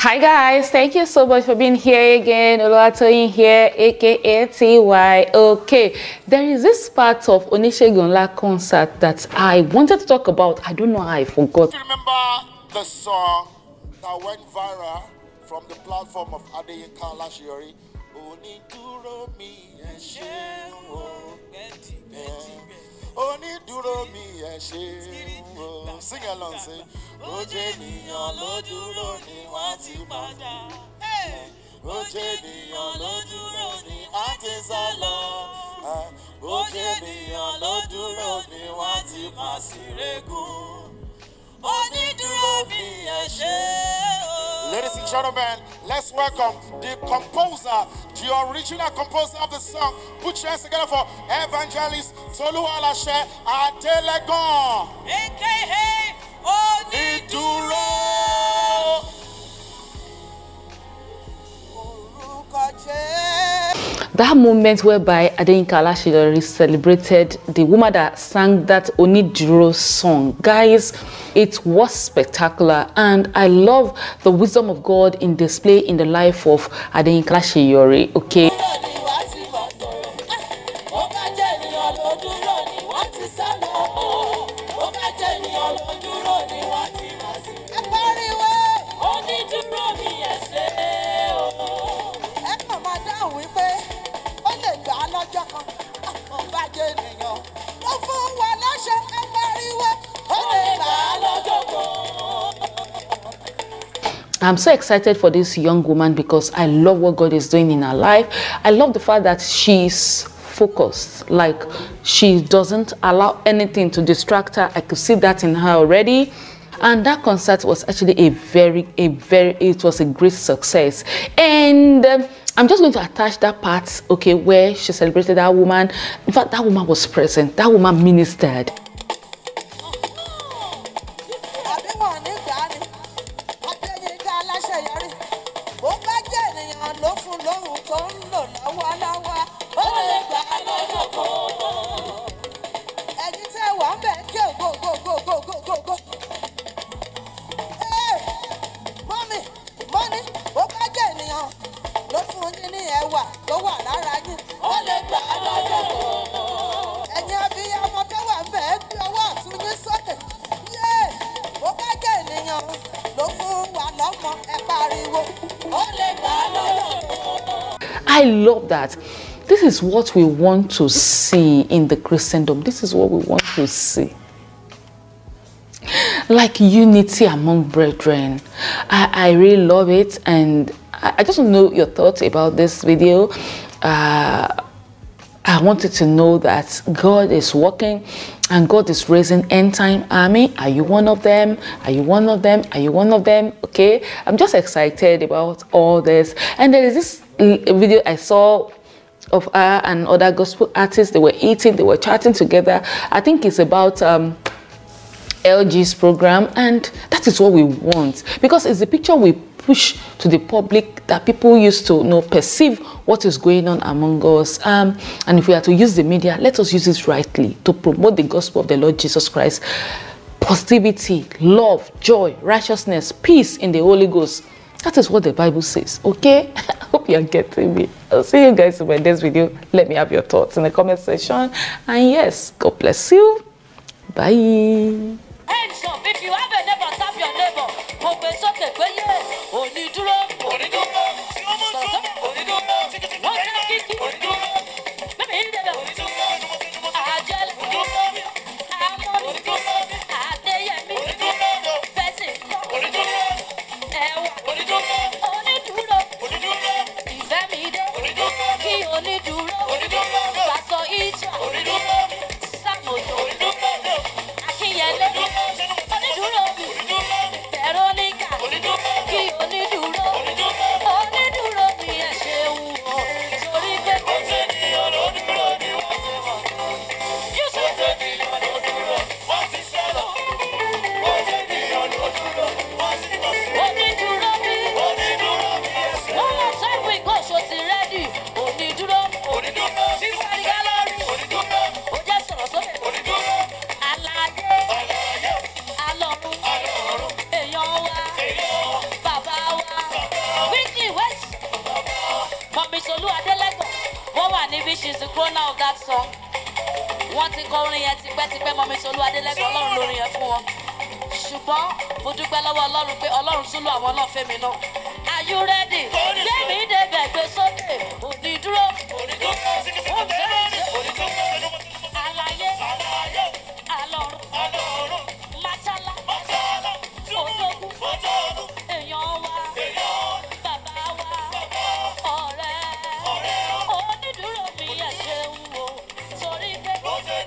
Hi guys, thank you so much for being here again. Oluwatoyin here, aka TY. Okay, there is this part of Onishegunla concert that I wanted to talk about. I don't know how I forgot. Do you remember the song that went viral from the platform of Adeyinka Lashiori? Onídúró mi ẹ ṣeun o. Onídúró mi ẹ o. Sing along say. Ó jẹ́ ènìyàn ló dúró ni wọ́n ti padà. Ó jẹ́ ènìyàn ló dúró ni a ti sá lọ. Ó jẹ́ ènìyàn ló dúró ni wọ́n ti máa sì régún. Onídúró mi ẹ ṣé o. Ladies and gentlemen, let's welcome the composer, the original composer of the song. Put your hands together for Evangelist Tolu Alashe Adelegan. aka jẹ́. That moment whereby Adeyinka Alashidori celebrated the woman that sang that Oniduro song. Guys, it was spectacular and I love the wisdom of God in display in the life of Adeyinka Alashidori. Okay. I'm so excited for this young woman because I love what God is doing in her life. I love the fact that she's focused, like she doesn't allow anything to distract her. I could see that in her already. And that concert was actually a very, a very, it was a great success. And um, I'm just going to attach that part, okay, where she celebrated that woman. In fact, that woman was present, that woman ministered. ló fún I love that. This is what we want to see in the Christendom. This is what we want to see. Like unity among brethren. I, I really love it and I, I just want to know your thoughts about this video. Uh, I wanted to know that God is working and God is raising end time army. Are you one of them? Are you one of them? Are you one of them? Okay. I'm just excited about all this. And there is this video I saw of her and other gospel artists. They were eating, they were chatting together. I think it's about um, LG's program, and that is what we want because it's the picture we push to the public that people used to you know perceive what is going on among us. Um, and if we are to use the media, let us use it rightly to promote the gospel of the Lord Jesus Christ. Positivity, love, joy, righteousness, peace in the Holy Ghost. That is what the Bible says. Okay? I hope you're getting me. I'll see you guys in my next video. Let me have your thoughts in the comment section. And yes, God bless you. Bye. Hands up if you have a neighbor, tap your neighbor. Crooner of that song wọ́n ti kọ orin yẹn tipẹ́tipẹ́ mọ̀mí solú adélẹ́gbọ̀n ọlọ́run lórin yẹn fún wọn. Ṣùgbọ́n mo dúpẹ́ lọ́wọ́ ọlọ́run pé ọlọ́run tún àwọn náà fẹ́mi náà. Are you ready? gbé